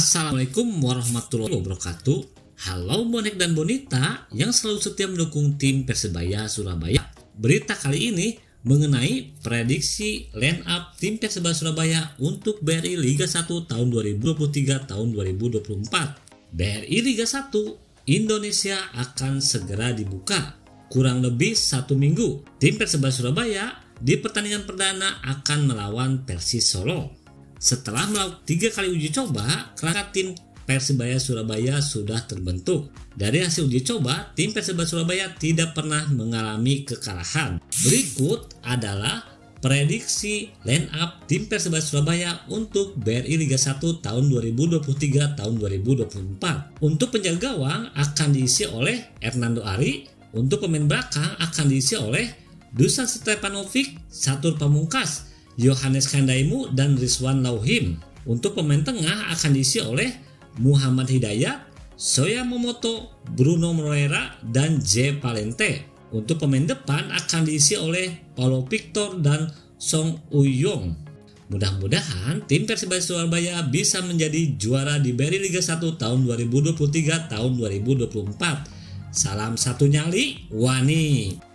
Assalamualaikum warahmatullahi wabarakatuh. Halo bonek dan bonita yang selalu setia mendukung tim Persebaya Surabaya. Berita kali ini mengenai prediksi line up tim Persebaya Surabaya untuk BRI Liga 1 tahun 2023 tahun 2024. BRI Liga 1 Indonesia akan segera dibuka. Kurang lebih satu minggu, tim Persebaya Surabaya di pertandingan perdana akan melawan Persis Solo. Setelah melakukan tiga kali uji coba, kerangka tim Persebaya Surabaya sudah terbentuk. Dari hasil uji coba, tim Persebaya Surabaya tidak pernah mengalami kekalahan. Berikut adalah prediksi line up tim Persebaya Surabaya untuk BRI Liga 1 tahun 2023 tahun 2024. Untuk penjaga gawang akan diisi oleh Hernando Ari, untuk pemain belakang akan diisi oleh Dusan Stepanovic, Satur Pamungkas, Yohanes Kandaimu dan Rizwan Lauhim. Untuk pemain tengah akan diisi oleh Muhammad Hidayat, Soya Momoto, Bruno Moreira, dan J. Palente. Untuk pemain depan akan diisi oleh Paulo Victor dan Song Uyong. Mudah-mudahan tim Persibaya Surabaya bisa menjadi juara di Beri Liga 1 tahun 2023 tahun 2024. Salam satu nyali, Wani.